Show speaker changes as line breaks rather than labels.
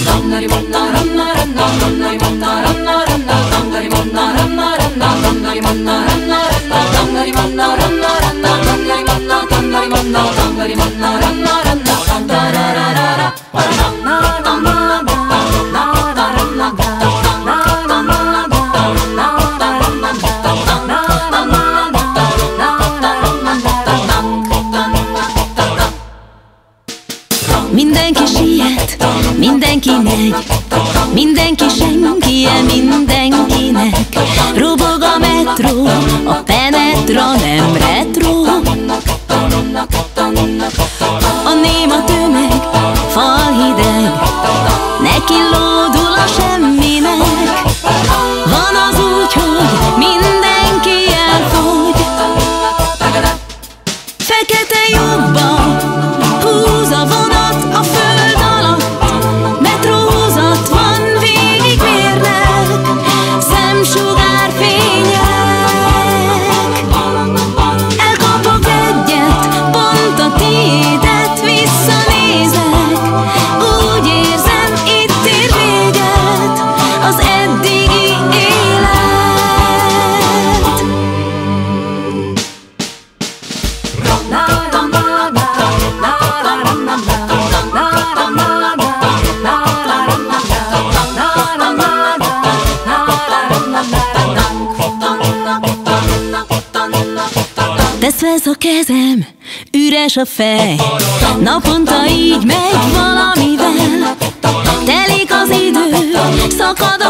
Ram nari bam na ram na mindenki megy, mindenki senki mindenkinek. Robog a metró, a penetra nem retro. A néma tömeg, fal hideg, neki lódul a semminek. Van az úgy, hogy mindenki elfogy. Fekete jobban Vesz a kezem, üres a fej. Naponta így megy valamivel Telik az idő, szakad